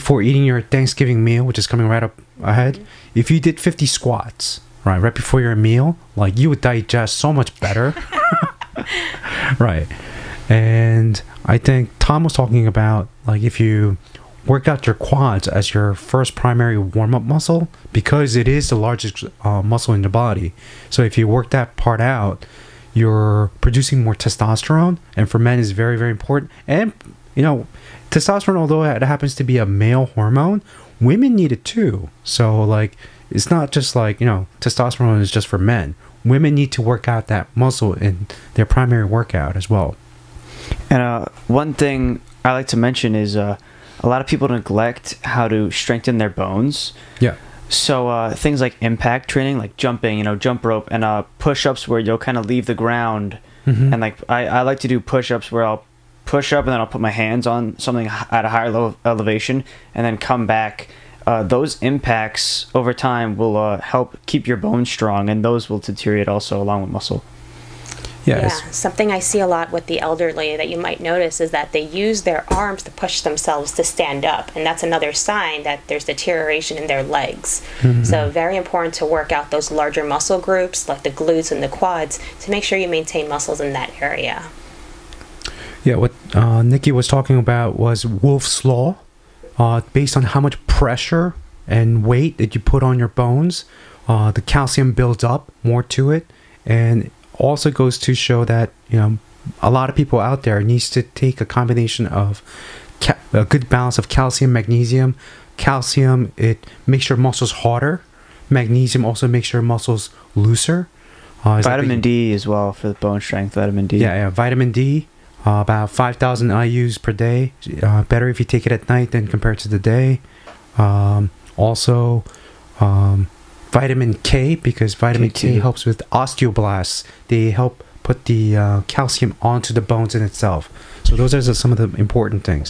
before eating your Thanksgiving meal, which is coming right up ahead, if you did 50 squats, right, right before your meal, like you would digest so much better. right. And I think Tom was talking about like if you work out your quads as your first primary warm up muscle because it is the largest uh, muscle in the body. So if you work that part out, you're producing more testosterone, and for men is very very important. And you know, testosterone, although it happens to be a male hormone, women need it too. So like, it's not just like you know, testosterone is just for men. Women need to work out that muscle in their primary workout as well. And uh, one thing I like to mention is uh, a lot of people neglect how to strengthen their bones. Yeah. So uh, things like impact training, like jumping, you know, jump rope, and uh, push-ups where you'll kind of leave the ground. Mhm. And like I, I like to do push-ups where I'll push up and then I'll put my hands on something at a higher level elevation and then come back. Uh, those impacts over time will uh, help keep your bones strong, and those will deteriorate also along with muscle. Yeah. Yeah, something I see a lot with the elderly that you might notice is that they use their arms to push themselves to stand up, and that's another sign that there's deterioration in their legs. So, very important to work out those larger muscle groups like the glutes and the quads to make sure you maintain muscles in that area. Yeah, what uh, Nikki was talking about was Wolff's Law. Uh, based on how much pressure and weight that you put on your bones, uh, the calcium builds up more to it, and also goes to show that you know a lot of people out there needs to take a combination of ca- a good balance of calcium, magnesium. Calcium it makes your muscles harder. Magnesium also makes your muscles looser. Uh, Vitamin D as well for the bone strength. Vitamin D. yeah, yeah, vitamin D, uh, about 5,000 IUs per day. Uh, better if you take it at night than compared to the day. Um, also, um, vitamin K, because vitamin K, K2. helps with osteoblasts. They help put the uh, calcium onto the bones in itself. So those are some of the important things.